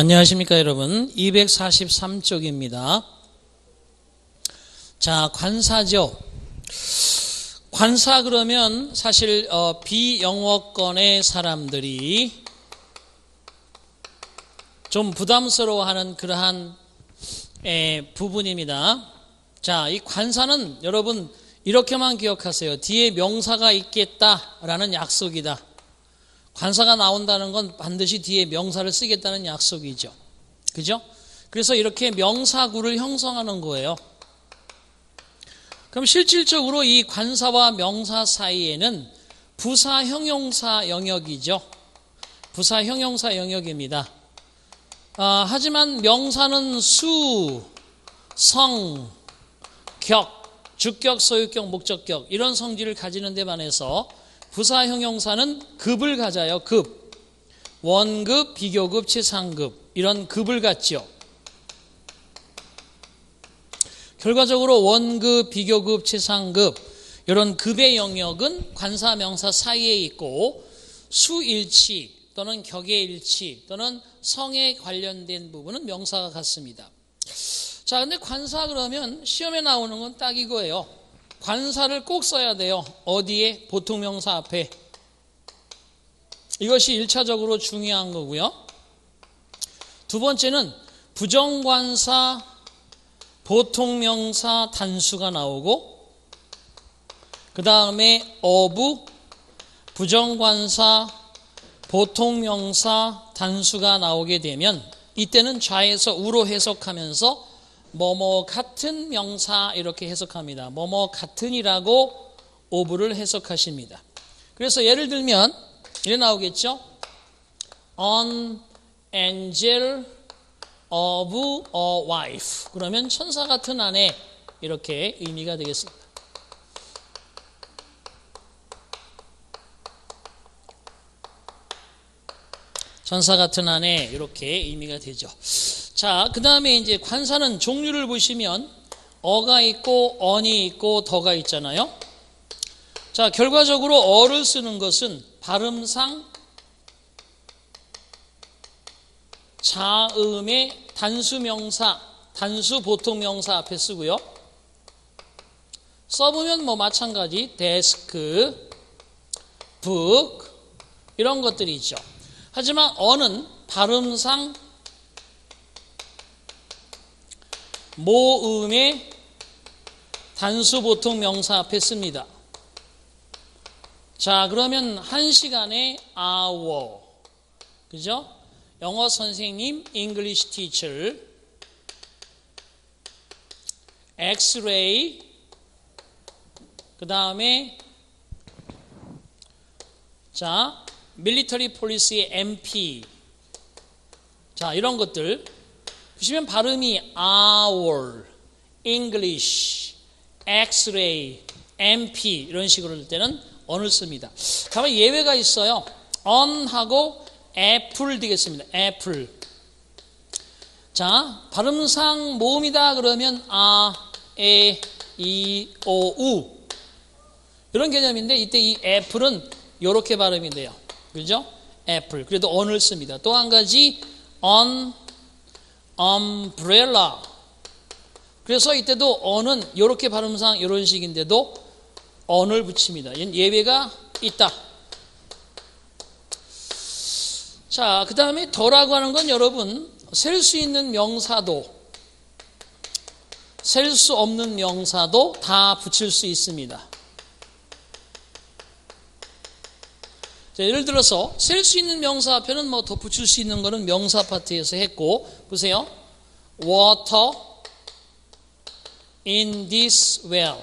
안녕하십니까 여러분. 243쪽입니다. 자 관사죠. 관사 그러면 사실 어, 비영어권의 사람들이 좀 부담스러워하는 그러한 에, 부분입니다. 자이 관사는 여러분 이렇게만 기억하세요. 뒤에 명사가 있겠다라는 약속이다 관사가 나온다는 건 반드시 뒤에 명사를 쓰겠다는 약속이죠. 그죠? 그래서 이렇게 명사구를 형성하는 거예요. 그럼 실질적으로 이 관사와 명사 사이에는 부사 형용사 영역이죠. 부사 형용사 영역입니다. 아, 하지만 명사는 수, 성, 격, 주격, 소유격, 목적격 이런 성질을 가지는 데 반해서 부사 형용사는 급을 가져요. 급. 원급, 비교급, 최상급 이런 급을 갖죠. 결과적으로 원급, 비교급, 최상급 이런 급의 영역은 관사, 명사 사이에 있고 수일치 또는 격의 일치 또는 성에 관련된 부분은 명사가 같습니다. 자, 근데 관사 그러면 시험에 나오는 건 딱 이거예요. 관사를 꼭 써야 돼요. 어디에? 보통 명사 앞에. 이것이 1차적으로 중요한 거고요. 두 번째는 부정관사, 보통명사 단수가 나오고 그 다음에 어부, 부정관사, 보통명사 단수가 나오게 되면 이때는 좌에서 우로 해석하면서 뭐뭐 같은 명사 이렇게 해석합니다. 뭐뭐 같은이라고 오브를 해석하십니다. 그래서 예를 들면 이래 나오겠죠? An angel of a wife. 그러면 천사 같은 아내 이렇게 의미가 되겠습니다. 천사 같은 아내 이렇게 의미가 되죠. 자, 그 다음에 이제 관사는 종류를 보시면 어가 있고 언이 있고 더가 있잖아요. 자, 결과적으로 어를 쓰는 것은 발음상 자음의 단수 명사, 단수 보통 명사 앞에 쓰고요. 써보면 뭐 마찬가지 데스크, 북 이런 것들이 있죠. 하지만 어는 발음상 모음의 단수 보통 명사 앞에 씁니다. 자, 그러면 한 시간에 hour. 그죠? 영어 선생님, English teacher. X-ray. 그 다음에 자, 밀리터리 폴리스의 MP. 자, 이런 것들 보시면 발음이 our, English, X-ray, MP 이런 식으로 할 때는 on을 씁니다. 다만 예외가 있어요. on하고 apple 되겠습니다. apple. 자, 발음상 모음이다 그러면 아, 에, 이, 오, 우 이런 개념인데 이때 이 apple은 이렇게 발음이 돼요. 그죠? apple. 그래도 on을 씁니다. 또 한 가지 on umbrella. 그래서 이때도 어는 이렇게 발음상 이런 식인데도 언을 붙입니다. 예외가 있다. 자, 그 다음에 더라고 하는 건 여러분 셀 수 있는 명사도 셀 수 없는 명사도 다 붙일 수 있습니다. 자, 예를 들어서 셀 수 있는 명사 앞에는 뭐 덧붙일 수 있는 거는 명사 파트에서 했고 보세요. water in this well.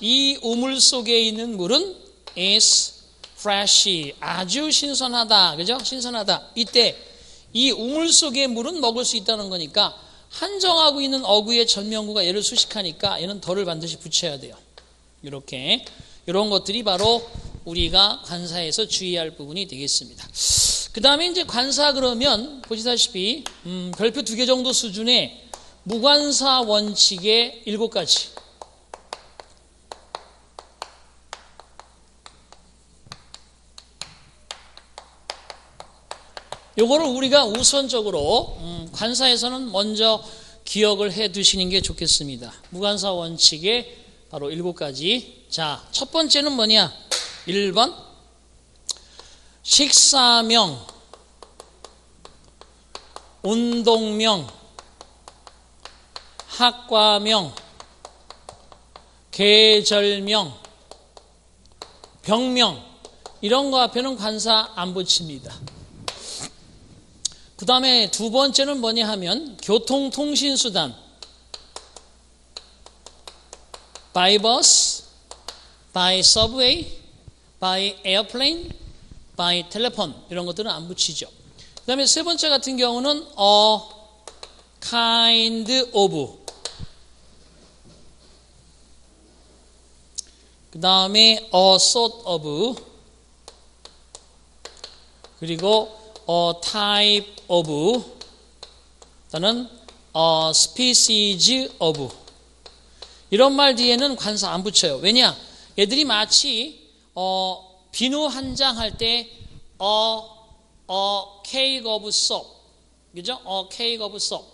이 우물 속에 있는 물은 is fresh. 아주 신선하다. 그죠? 신선하다. 이때 이 우물 속의 물은 먹을 수 있다는 거니까 한정하고 있는 어구의 전명구가 얘를 수식하니까 얘는 덜을 반드시 붙여야 돼요. 이렇게 이런 것들이 바로 우리가 관사에서 주의할 부분이 되겠습니다. 그 다음에 이제 관사 그러면 보시다시피 음, 별표 두 개 정도 수준의 무관사 원칙의 일곱 가지. 요거를 우리가 우선적으로 음, 관사에서는 먼저 기억을 해 두시는 게 좋겠습니다. 무관사 원칙의 바로 일곱 가지. 자, 첫 번째는 뭐냐? 1번 식사명 운동명 학과명 계절명 병명 이런 거 앞에는 관사 안 붙입니다. 그 다음에 두 번째는 뭐냐 하면 교통통신수단 bus, by subway, by airplane, by telephone 이런 것들은 안 붙이죠. 그 다음에 세 번째 같은 경우는 a kind of 그 다음에 a sort of 그리고 a type of 또는 a species of 이런 말 뒤에는 관사 안 붙여요. 왜냐? 얘들이 마치 어, 비누 한 장 할 때 어, 어, cake of soap 그죠? 어, cake of soap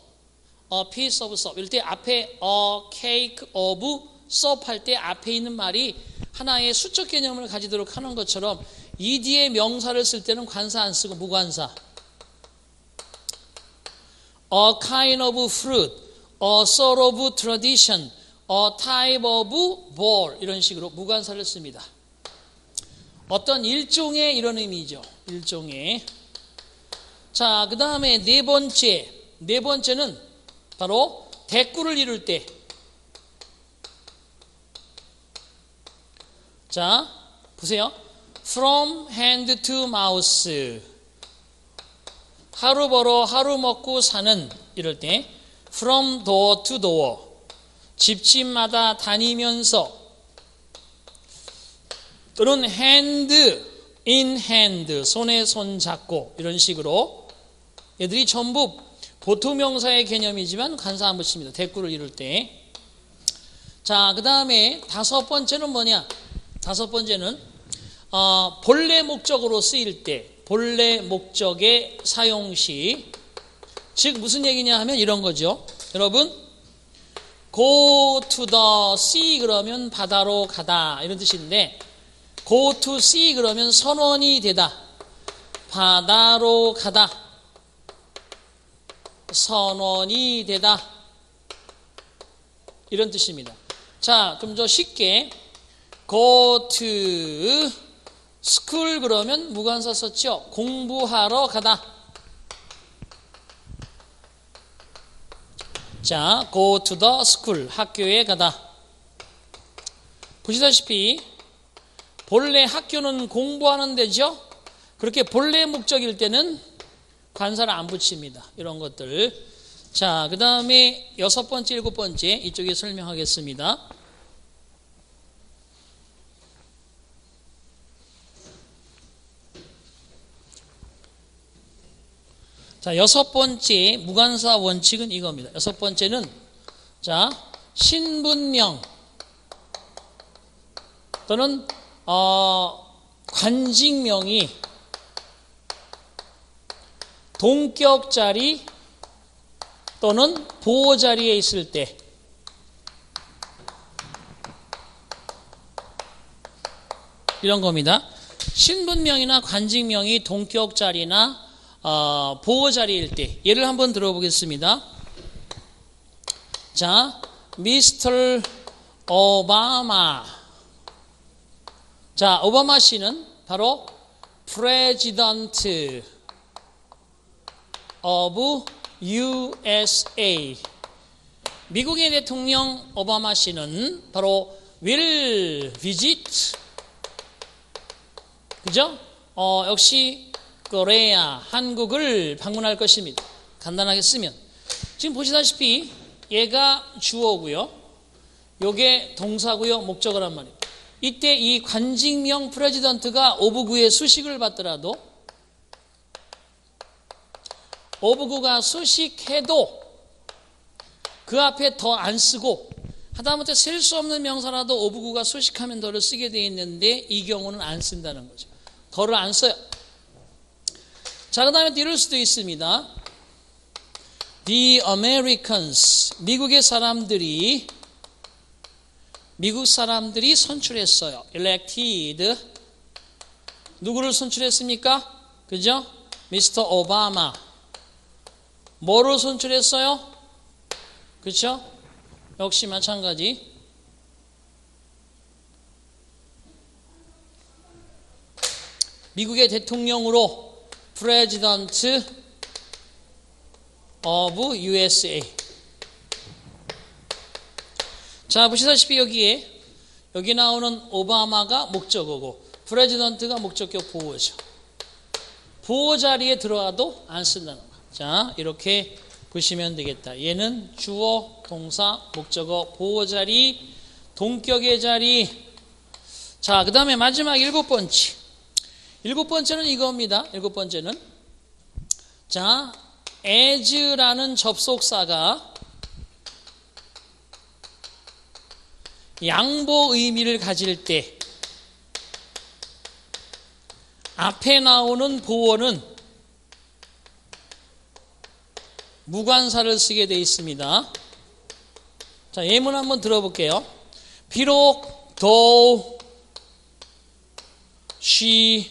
어, piece of soap 이럴 때 앞에 어, cake of soap 할 때 앞에 있는 말이 하나의 수적 개념을 가지도록 하는 것처럼 이 뒤에 명사를 쓸 때는 관사 안 쓰고 무관사 a kind of fruit, a sort of tradition, a type of ball 이런 식으로 무관사를 씁니다. 어떤 일종의 이런 의미죠. 일종의. 자, 그 다음에 네 번째. 네 번째는 바로 대꾸를 이룰 때. 자, 보세요. From hand to mouth. 하루 벌어 하루 먹고 사는 이럴 때 from door to door 집집마다 다니면서 또는 hand in hand 손에 손 잡고 이런 식으로 얘들이 전부 보통명사의 개념이지만 간사 안 붙입니다. 대꾸를 이룰 때. 자, 그 다음에 다섯 번째는 뭐냐? 다섯 번째는 어, 본래 목적으로 쓰일 때 본래 목적의 사용 시 즉 무슨 얘기냐 하면 이런 거죠. 여러분 go to the sea 그러면 바다로 가다 이런 뜻인데 go to sea 그러면 선원이 되다 바다로 가다 선원이 되다 이런 뜻입니다. 자, 그럼 저 쉽게 go to school 그러면 무관사 썼죠. 공부하러 가다. 자, go to the school. 학교에 가다. 보시다시피 본래 학교는 공부하는 데죠. 그렇게 본래 목적일 때는 관사를 안 붙입니다. 이런 것들. 자, 그 다음에 여섯 번째, 일곱 번째 이쪽에 설명하겠습니다. 자, 여섯 번째 무관사 원칙은 이겁니다. 여섯 번째는 자, 신분명 또는 어, 관직명이 동격 자리 또는 보호 자리에 있을 때 이런 겁니다. 신분명이나 관직명이 동격 자리나 어, 보호 자리일 때 예를 한번 들어보겠습니다. 자, 미스터 오바마. 자, 오바마 씨는 바로 President of USA. 미국의 대통령 오바마 씨는 바로 will visit. 그죠? 어, 역시 코레아, 한국을 방문할 것입니다. 간단하게 쓰면. 지금 보시다시피 얘가 주어고요. 요게 동사고요. 목적어란 말이에요. 이때 이 관직명 프레지던트가 오브구의 수식을 받더라도 오브구가 수식해도 그 앞에 더 안 쓰고 하다못해 쓸수 없는 명사라도 오브구가 수식하면 더를 쓰게 되어 있는데 이 경우는 안 쓴다는 거죠. 더를 안 써요. 자, 그 다음에 이럴 수도 있습니다. The Americans, 미국의 사람들이, 미국 사람들이 선출했어요. elected. 누구를 선출했습니까? 그죠? 미스터 오바마. 뭐로 선출했어요? 그렇죠? 역시 마찬가지. 미국의 대통령으로 president of USA. 자, 보시다시피 여기에 여기 나오는 오바마가 목적어고 president가 목적격 보호죠. 보호 자리에 들어와도 안 쓴다는 거. 자, 이렇게 보시면 되겠다. 얘는 주어, 동사, 목적어, 보호 자리, 동격의 자리. 자, 그 다음에 마지막 일곱 번째. 일곱 번째는 이겁니다. 일곱 번째는. 자, as라는 접속사가 양보 의미를 가질 때 앞에 나오는 보어는 무관사를 쓰게 되어 있습니다. 자, 예문 한번 들어볼게요. 비록 though she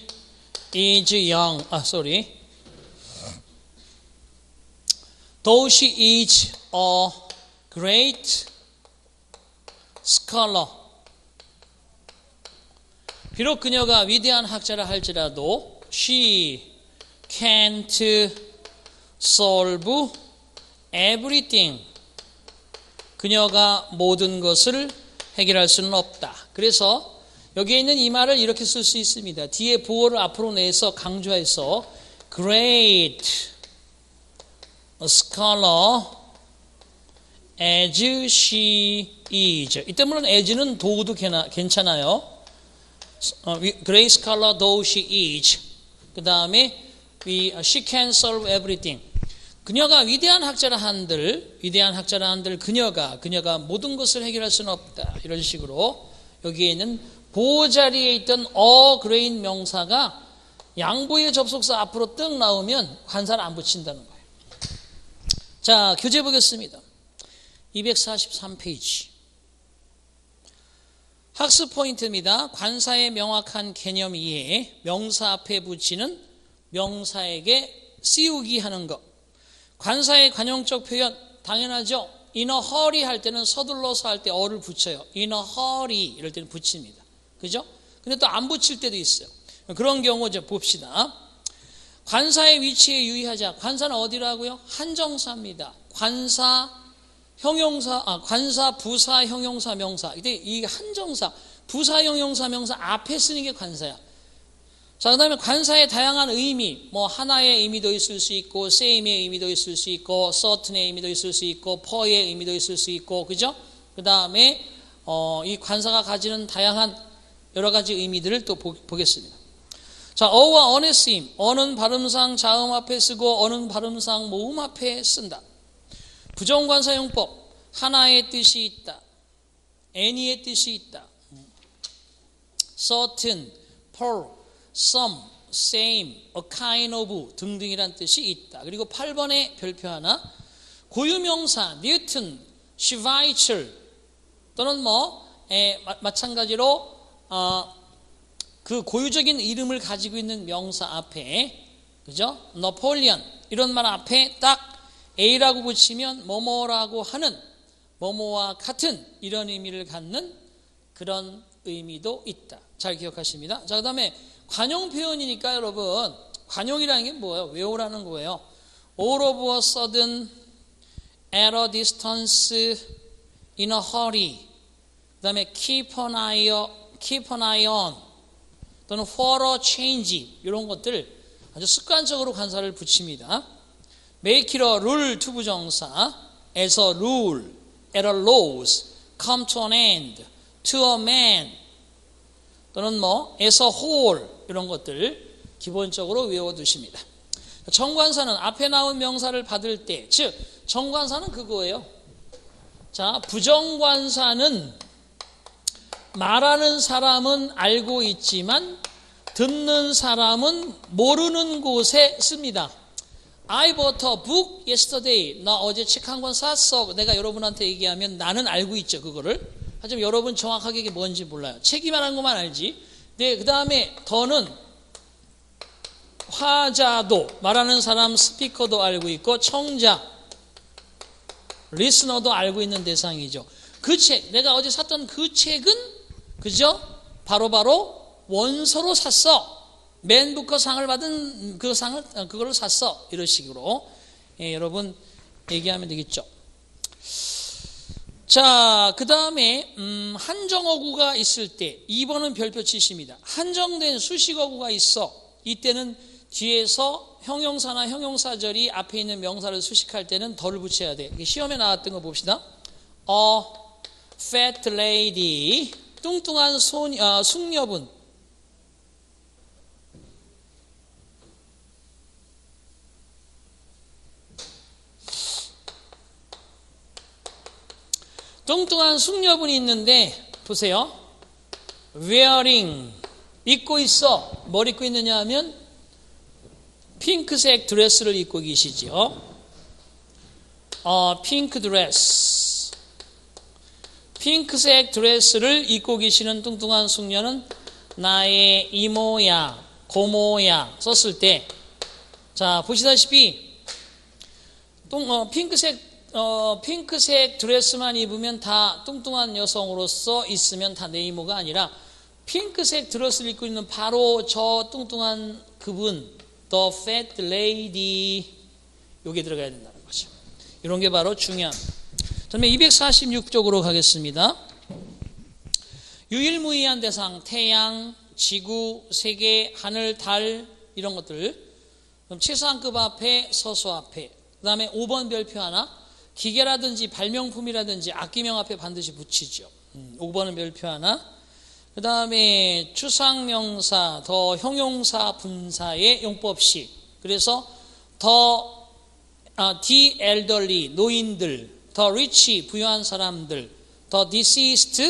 is young, 아, sorry. Though she is a great scholar. 비록 그녀가 위대한 학자라 할지라도 she can't solve everything. 그녀가 모든 것을 해결할 수는 없다. 그래서 여기에 있는 이 말을 이렇게 쓸 수 있습니다. 뒤에 보호를 앞으로 내서 강조해서 great scholar as she is. 이때 물론 as는 도구도 괜찮아요. great scholar though she is. 그 다음에 she can solve everything. 그녀가 위대한 학자라 한들, 위대한 학자라 한들 그녀가 그녀가 모든 것을 해결할 수는 없다. 이런 식으로 여기에 있는 보호 자리에 있던 어 그런 명사가 양보의 접속사 앞으로 뜩 나오면 관사를 안 붙인다는 거예요. 자, 교재 보겠습니다. 243페이지. 학습 포인트입니다. 관사의 명확한 개념 이해에 명사 앞에 붙이는 명사에게 씌우기 하는 것. 관사의 관용적 표현 당연하죠. in a hurry 할 때는 서둘러서 할 때 어를 붙여요. in a hurry 이럴 때는 붙입니다. 그죠? 근데 또 안 붙일 때도 있어요. 그런 경우 이제 봅시다. 관사의 위치에 유의하자. 관사는 어디라고요? 한정사입니다. 관사, 형용사, 아, 관사, 부사, 형용사, 명사. 이때 이 한정사, 부사, 형용사, 명사 앞에 쓰는 게 관사야. 자, 그 다음에 관사의 다양한 의미, 뭐, 하나의 의미도 있을 수 있고, same의 의미도 있을 수 있고, certain의 의미도 있을 수 있고, per의 의미도 있을 수 있고, 그죠? 그 다음에, 어, 이 관사가 가지는 다양한 여러 가지 의미들을 또 보, 겠습니다 자, 어와 언의 쓰임. 어는 발음상 자음 앞에 쓰고, 어는 발음상 모음 앞에 쓴다. 부정관사용법. 하나의 뜻이 있다. any의 뜻이 있다. certain, per, some, same, a kind of 등등이란 뜻이 있다. 그리고 8번의 별표 하나. 고유명사, 뉴튼, 시바이철 또는 뭐 에, 마, 찬가지로 어, 그 고유적인 이름을 가지고 있는 명사 앞에 그죠? 너폴리언 이런 말 앞에 딱 A라고 붙이면 뭐뭐라고 하는 뭐뭐와 같은 이런 의미를 갖는 그런 의미도 있다. 잘 기억하십니다. 자, 그 다음에 관용 표현이니까 여러분, 관용이라는 게 뭐예요? 외우라는 거예요. All of a sudden, at a distance, in a hurry. 그 다음에 keep an eye, keep an eye on. 또는 for a change. 이런 것들 아주 습관적으로 관사를 붙입니다. Make it a rule to부정사, at a loss, come to an end, to a man, 또는 뭐 a whole 이런 것들 기본적으로 외워두십니다. 정관사는 앞에 나온 명사를 받을 때, 즉 정관사는 그거예요. 자, 부정관사는 말하는 사람은 알고 있지만 듣는 사람은 모르는 곳에 씁니다. I bought a book yesterday. 나 어제 책 한 권 샀어. 내가 여러분한테 얘기하면 나는 알고 있죠, 그거를. 하지만 여러분 정확하게 이게 뭔지 몰라요. 책이 말한 것만 알지. 네, 그 다음에 더는 화자도 말하는 사람 스피커도 알고 있고 청자 리스너도 알고 있는 대상이죠. 그 책, 내가 어제 샀던 그 책은 그죠? 바로바로 바로 원서로 샀어. 맨부커 상을 받은 그 상을 어, 그거를 샀어. 이런 식으로 예, 여러분 얘기하면 되겠죠. 자, 그 다음에 음, 한정어구가 있을 때 2번은 별표 치십니다. 한정된 수식어구가 있어. 이때는 뒤에서 형용사나 형용사절이 앞에 있는 명사를 수식할 때는 덜을 붙여야 돼. 시험에 나왔던 거 봅시다. A fat lady, 뚱뚱한 소녀, 아, 숙녀분. 뚱뚱한 숙녀분이 있는데 보세요. wearing 입고 있어. 뭘 입고 있느냐 하면 핑크색 드레스를 입고 계시죠. 어, 핑크 드레스. 핑크색 드레스를 입고 계시는 뚱뚱한 숙녀는 나의 이모야, 고모야 썼을 때, 자, 보시다시피, 뚱, 어, 핑크색 어, 핑크색 드레스만 입으면 다 뚱뚱한 여성으로서 있으면 다내 이모가 아니라 핑크색 드레스를 입고 있는 바로 저 뚱뚱한 그분, the fat lady, 요게 들어가야 된다는 거죠. 이런 게 바로 중요한. 그다음에 246쪽으로 가겠습니다. 유일무이한 대상, 태양, 지구, 세계, 하늘, 달 이런 것들. 그럼 최소한급 앞에 서수 앞에. 그다음에 5번 별표 하나. 기계라든지 발명품이라든지 악기명 앞에 반드시 붙이죠. 5번은 음, 별표 하나. 그 다음에 추상명사, 더 형용사 분사의 용법식. 그래서 더 아, the elderly, 노인들, 더 rich, 부유한 사람들, 더 deceased,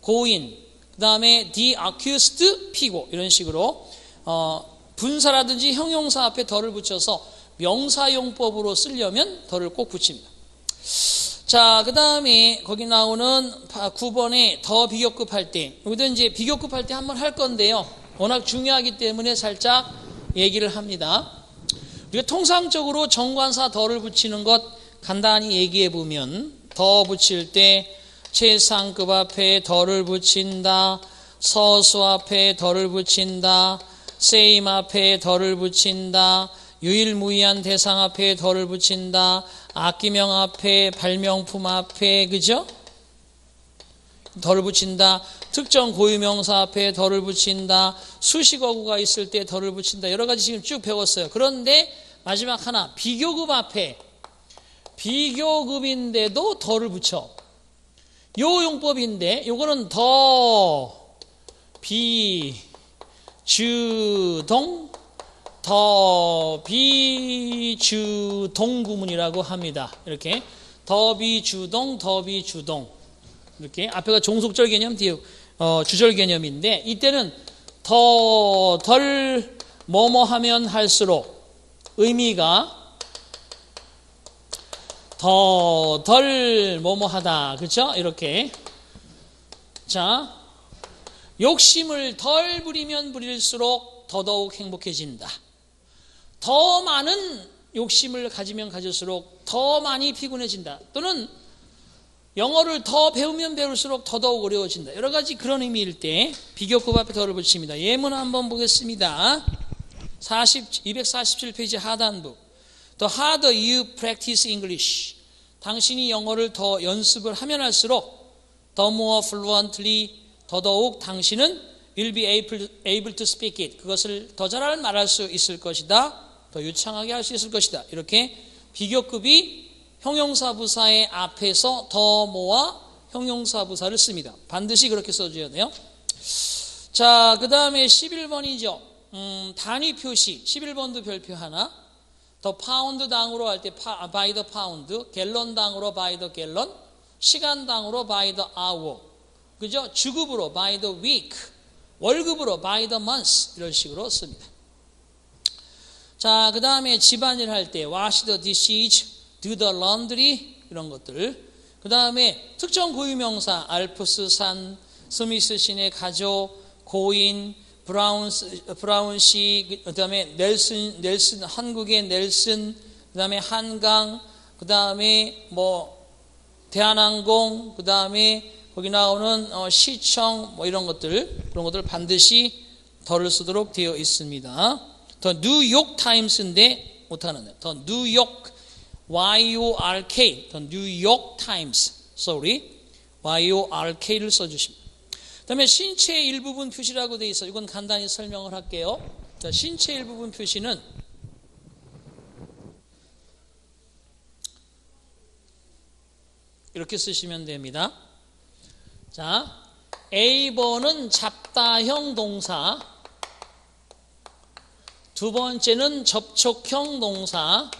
고인, 그 다음에 the accused, 피고 이런 식으로 어, 분사라든지 형용사 앞에 더를 붙여서 명사용법으로 쓰려면 더를 꼭 붙입니다. 자, 그 다음에 거기 나오는 9번에 더 비교급 할 때, 여기도 이제 비교급 할 때 한번 할 건데요. 워낙 중요하기 때문에 살짝 얘기를 합니다. 우리가 통상적으로 정관사 더를 붙이는 것 간단히 얘기해 보면 더 붙일 때 최상급 앞에 더를 붙인다. 서수 앞에 더를 붙인다. 세임 앞에 더를 붙인다. 유일무이한 대상 앞에 더를 붙인다. 악기명 앞에 발명품 앞에 그죠? 덜을 붙인다. 특정 고유명사 앞에 덜을 붙인다. 수식어구가 있을 때 덜을 붙인다. 여러 가지 지금 쭉 배웠어요. 그런데 마지막 하나 비교급 앞에 비교급인데도 덜을 붙여. 요 용법인데 요거는 더 비 주 동 더비주동 구문이라고 합니다. 이렇게 더비주동, 더비주동 이렇게 앞에가 종속절 개념, 뒤에 어, 주절 개념인데 이때는 더 덜 뭐뭐 하면 할수록 의미가 더 덜 뭐뭐 하다 그렇죠? 이렇게 자 욕심을 덜 부리면 부릴수록 더더욱 행복해진다. 더 많은 욕심을 가지면 가질수록 더 많이 피곤해진다. 또는 영어를 더 배우면 배울수록 더더욱 어려워진다. 여러 가지 그런 의미일 때 비교급 앞에 더를 붙입니다. 예문 한번 보겠습니다. 40, 247페이지 하단부. The harder you practice English. 당신이 영어를 더 연습을 하면 할수록 the more fluently 더더욱 당신은 will be able, able to speak it. 그것을 더 잘 말할 수 있을 것이다. 더 유창하게 할 수 있을 것이다. 이렇게 비교급이 형용사부사의 앞에서 더 모아 형용사부사를 씁니다. 반드시 그렇게 써줘야 돼요. 자, 그 다음에 11번이죠. 음, 단위 표시. 11번도 별표 하나. 더 파운드 당으로 할때 by the pound, 갤런 당으로 by the gallon, 시간 당으로 by the hour. 그죠? 주급으로 by the week, 월급으로 by the month 이런 식으로 씁니다. 자, 그 다음에 집안일 할 때 wash the dishes, do the laundry 이런 것들. 그 다음에 특정 고유명사 알프스 산, 스미스 씨네 가족, 고인, 브라운 브라운 씨, 그 다음에 넬슨 넬슨 한국의 넬슨, 그 다음에 한강, 그 다음에 뭐 대한항공, 그 다음에 거기 나오는 어, 시청 뭐 이런 것들 그런 것들 반드시 덜을 쓰도록 되어 있습니다. 더 뉴욕 타임스인데 못하는 더 뉴욕 Y-O-R-K 더 뉴욕 타임스 sorry Y-O-R-K를 써주십니다. 그 다음에 신체 일부분 표시라고 되어 있어 이건 간단히 설명을 할게요. 자, 신체 일부분 표시는 이렇게 쓰시면 됩니다. 자, A번은 잡다형 동사, 두 번째는 접촉형 동사,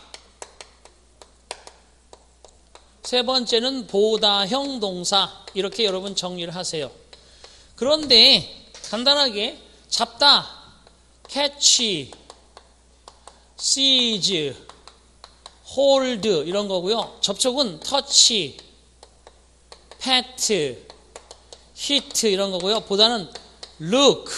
세 번째는 보다형 동사, 이렇게 여러분 정리를 하세요. 그런데 간단하게 잡다, catch, seize, hold 이런 거고요. 접촉은 touch, pet, hit 이런 거고요. 보다는 look,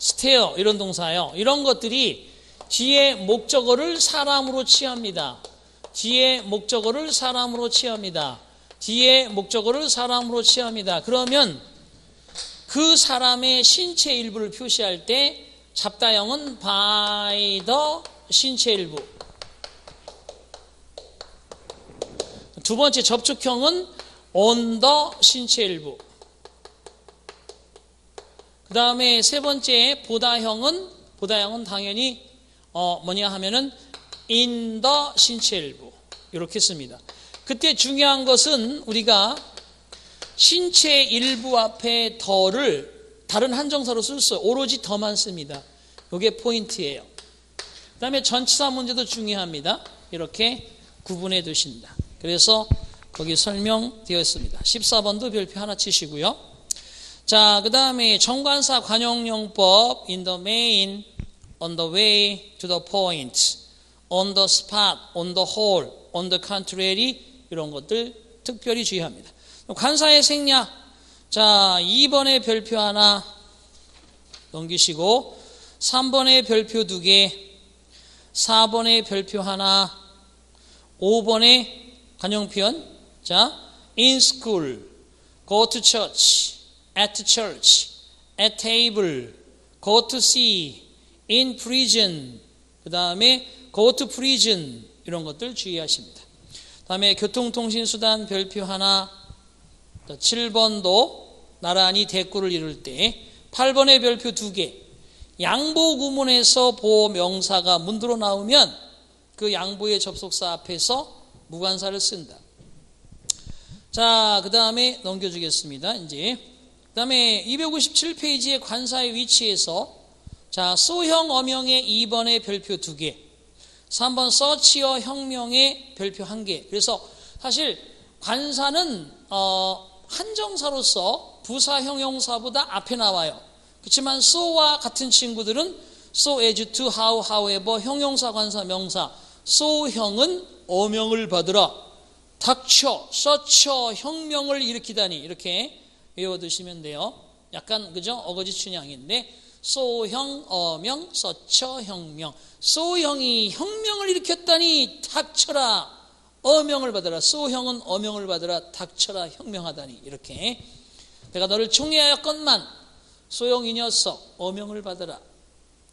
stare 이런 동사예요. 이런 것들이 뒤에 목적어를 사람으로 취합니다. 뒤에 목적어를 사람으로 취합니다. 뒤에 목적어를 사람으로 취합니다. 그러면 그 사람의 신체 일부를 표시할 때 잡다형은 by the 신체 일부 두 번째 접촉형은 on the 신체 일부. 그 다음에 세 번째 보다형은 보다형은 당연히 어 뭐냐 하면은 in the 신체 일부 이렇게 씁니다. 그때 중요한 것은 우리가 신체 일부 앞에 더를 다른 한정사로 쓸 수 오로지 더만 씁니다. 이게 포인트예요. 그 다음에 전치사 문제도 중요합니다. 이렇게 구분해 두신다. 그래서 거기 설명되어 있습니다. 14번도 별표 하나 치시고요. 자, 그 다음에 정관사 관용용법 in the main, on the way to the point, on the spot, on the whole, on the contrary 이런 것들 특별히 주의합니다. 관사의 생략 자, 2번의 별표 하나 넘기시고 3번의 별표 두 개, 4번의 별표 하나, 5번의 관용표현 자, in school, go to church, at church, at table, go to sea, in prison, 그 다음에 go to prison 이런 것들 주의하십니다. 다음에 교통통신수단 별표 하나, 7번도 나란히 대꾸를 이룰 때 8번의 별표 두 개, 양보 구문에서 보 명사가 문으로 나오면 그 양보의 접속사 앞에서 무관사를 쓴다. 자, 그 다음에 넘겨주겠습니다. 이제. 그 다음에 257페이지의 관사의 위치에서 자, 소형 어명의 2번의 별표 2개, 3번 서치어 혁명의 별표 1개. 그래서 사실 관사는 어, 한정사로서 부사 형용사보다 앞에 나와요. 그렇지만 so와 같은 친구들은 so as to how however 형용사 관사 명사 so형은 어명을 받으라 닥쳐 서쳐 혁명을 일으키다니 이렇게 외워두시면 돼요. 약간 그죠? 어거지 춘향인데 소형 어명 서쳐 혁명. 소형이 혁명을 일으켰다니 닥쳐라. 어명을 받으라. 소형은 어명을 받으라. 닥쳐라. 혁명하다니. 이렇게. 내가 너를 총애하였건만 소형 이 녀석 어명을 받으라.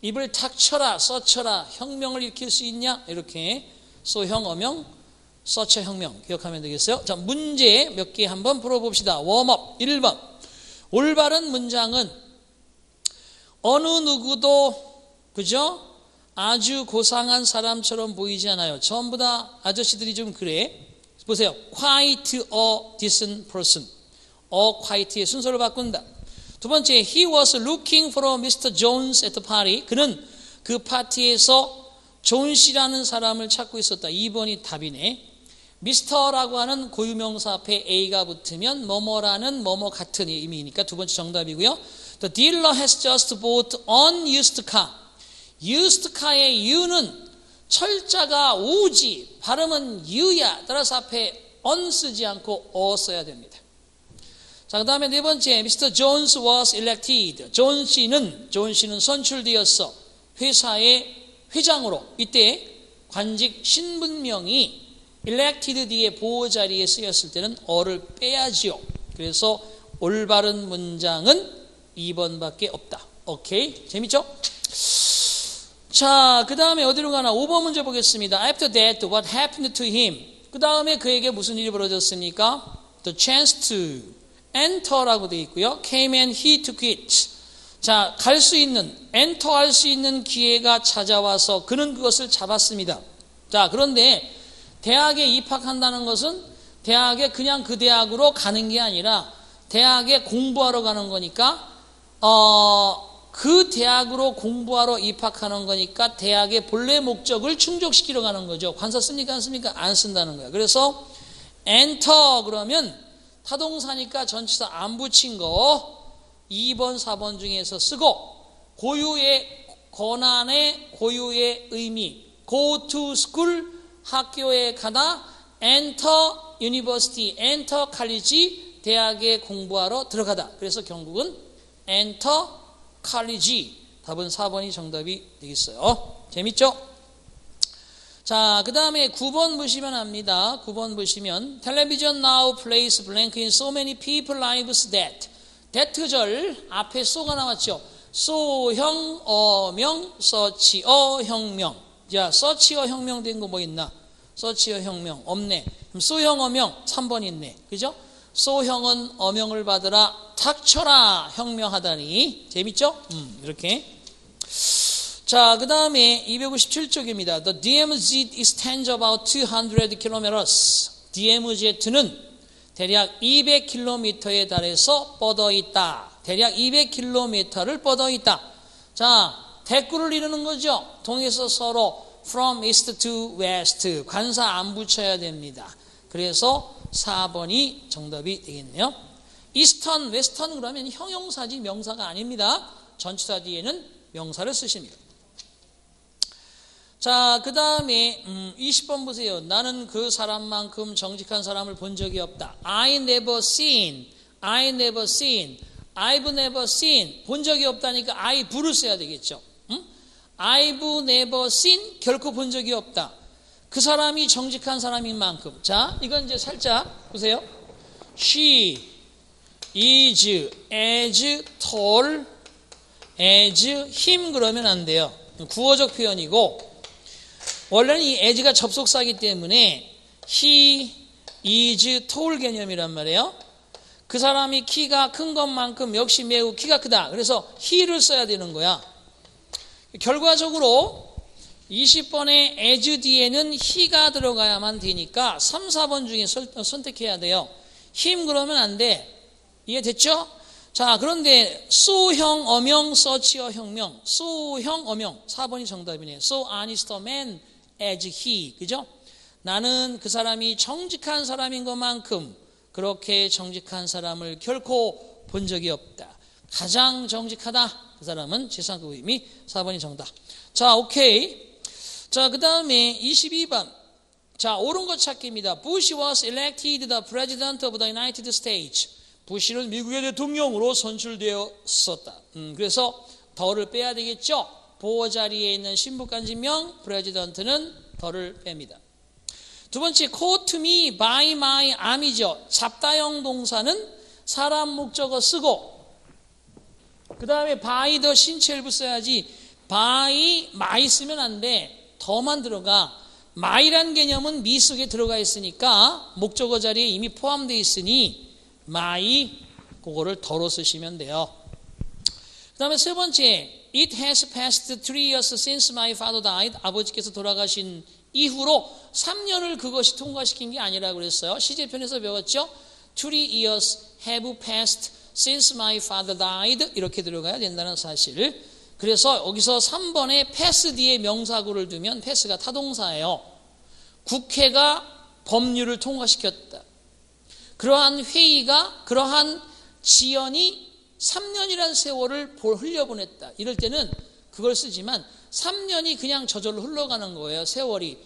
입을 닥쳐라. 써쳐라. 혁명을 일으킬 수 있냐? 이렇게. 소형 어명 서처 혁명 기억하면 되겠어요 자 문제 몇 개 한번 풀어봅시다 웜업 1번 올바른 문장은 어느 누구도 그죠 아주 고상한 사람처럼 보이지 않아요 전부 다 아저씨들이 좀 그래 보세요 quite a decent person a와 quite의 순서를 바꾼다 두 번째, he was looking for Mr. Jones at the party. 그는 그 파티에서 존 씨라는 사람을 찾고 있었다. 2번이 답이네. 미스터라고 하는 고유명사 앞에 A가 붙으면 뭐뭐라는 뭐뭐 같은 의미니까 두 번째 정답이고요. The dealer has just bought an used car. used car의 U는 철자가 u지, 발음은 유야. 따라서 앞에 an 쓰지 않고 a 써야 됩니다. 자, 그 다음에 네 번째, Mr. Jones was elected. 존 씨는, 존 씨는 선출되었어. 회사의 회장으로. 이때 관직 신분명이 elected 뒤에 보호 자리에 쓰였을 때는 a를 빼야지요. 그래서 올바른 문장은 2번밖에 없다. 오케이? 재밌죠? 자, 그 다음에 어디로 가나? 5번 문제 보겠습니다. After that, what happened to him? 그 다음에 그에게 무슨 일이 벌어졌습니까? The chance to enter라고 되어 있고요. came and he took it. 자, 갈 수 있는, 엔터 할 수 있는 기회가 찾아와서 그는 그것을 잡았습니다. 자, 그런데 대학에 입학한다는 것은 대학에 그냥 그 대학으로 가는 게 아니라 대학에 공부하러 가는 거니까, 어, 그 대학으로 공부하러 입학하는 거니까 대학의 본래 목적을 충족시키러 가는 거죠. 관사 씁니까? 안 씁니까? 안 쓴다는 거예요. 그래서 enter 그러면 타동사니까 전치사 안 붙인 거 2번, 4번 중에서 쓰고 고유의 권한의 고유의 의미 go to school 학교에 가다 enter university, enter college 대학에 공부하러 들어가다. 그래서 결국은 enter college 답은 4번이 정답이 되겠어요. 재밌죠? 자, 그 다음에 9번 보시면 압니다. 9번 보시면 Television now plays blank in so many people lives that 대트절 앞에 쏘가 나왔죠. 소형, 어명, 서치어, 혁명. 자, 서치어, 혁명 된 거 뭐 있나? 서치어, 혁명. 없네. 그럼 소형, 어명, 3번 있네. 그죠? 소형은 어명을 받으라, 닥쳐라, 혁명하다니. 재밌죠? 음, 이렇게. 자, 그 다음에 257쪽입니다. The DMZ extends about 200 kilometers. DMZ는 대략 200km에 달해서 뻗어 있다. 대략 200km를 뻗어 있다. 자, 대꾸를 이루는 거죠. 동에서 서로 from east to west. 관사 안 붙여야 됩니다. 그래서 4번이 정답이 되겠네요. 이스턴, 웨스턴 그러면 형용사지 명사가 아닙니다. 전치사 뒤에는 명사를 쓰십니다. 자, 그 다음에 음, 20번 보세요. 나는 그 사람만큼 정직한 사람을 본 적이 없다. I never seen, I never seen, I've never seen 본 적이 없다니까 I 부를 써야 되겠죠. 음? I've never seen 결코 본 적이 없다. 그 사람이 정직한 사람인 만큼. 자, 이건 이제 살짝 보세요. She is as tall as him 그러면 안 돼요. 구어적 표현이고 원래는 이 as가 접속사기 때문에 he is tall 개념이란 말이에요. 그 사람이 키가 큰 것만큼 역시 매우 키가 크다. 그래서 he를 써야 되는 거야. 결과적으로 20번의 as 뒤에는 he가 들어가야만 되니까 3, 4번 중에 선택해야 돼요. him 그러면 안 돼. 이해됐죠? 자, 그런데 소형, 어명, 서치어, 혁명. 소형, 어명. 4번이 정답이네요. So honest man as he. 그죠? 나는 그 사람이 정직한 사람인 것만큼 그렇게 정직한 사람을 결코 본 적이 없다. 가장 정직하다. 그 사람은 제3급 의미 4번이 정답. 자, 오케이. 자, 그 다음에 22번. 자, 옳은 것 찾기입니다. Bush was elected the president of the United States. 부시는 미국의 대통령으로 선출되었었다. 음, 그래서 덜을 빼야 되겠죠. 보호 자리에 있는 신부간지명 프레지던트는 덜을 뺍니다. 두 번째, caught me by my arm이죠. 잡다형 동사는 사람 목적어 쓰고 그 다음에 by the 신체 일부 써야지 by my 쓰면 안 돼. 더만 들어가. my란 개념은 미 속에 들어가 있으니까 목적어 자리에 이미 포함되어 있으니 my 그거를 더로 쓰시면 돼요. 그 다음에 세 번째 It has passed three years since my father died. 아버지께서 돌아가신 이후로 3년을 그것이 통과시킨 게 아니라 그랬어요. 시제편에서 배웠죠? Three years have passed since my father died. 이렇게 들어가야 된다는 사실. 그래서 여기서 3번에 pass 뒤에 명사구를 두면 pass가 타동사예요. 국회가 법률을 통과시켰다. 그러한 회의가 그러한 지연이 3년이라는 세월을 흘려보냈다. 이럴 때는 그걸 쓰지만 3년이 그냥 저절로 흘러가는 거예요. 세월이.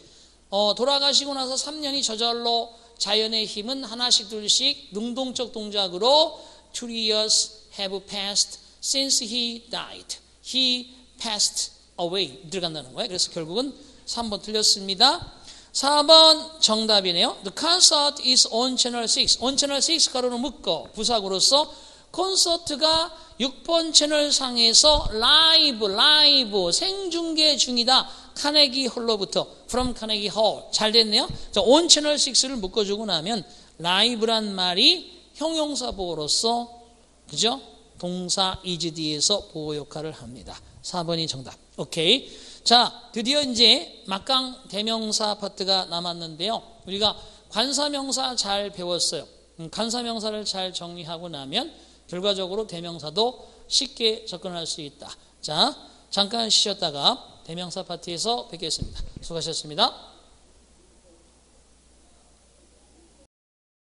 어, 돌아가시고 나서 3년이 저절로 자연의 힘은 하나씩 둘씩 능동적 동작으로 two years have passed since he died. He passed away 들어간다는 거예요. 그래서 결국은 3번 틀렸습니다. 4번 정답이네요. The concert is on channel 6. on channel 6 가로로 묶어 부사구로서 콘서트가 6번 채널 상에서 라이브 라이브 생중계 중이다. 카네기 홀로부터 from 카네기 홀. 잘 됐네요. 자, on 채널 6를 묶어 주고 나면 라이브란 말이 형용사 보호로서 그죠? 동사 is 뒤에서 보호 역할을 합니다. 4번이 정답. 오케이. 자, 드디어 이제 막강 대명사 파트가 남았는데요. 우리가 관사명사 잘 배웠어요. 음, 관사명사를 잘 정리하고 나면 결과적으로 대명사도 쉽게 접근할 수 있다. 자, 잠깐 쉬었다가 대명사 파트에서 뵙겠습니다. 수고하셨습니다.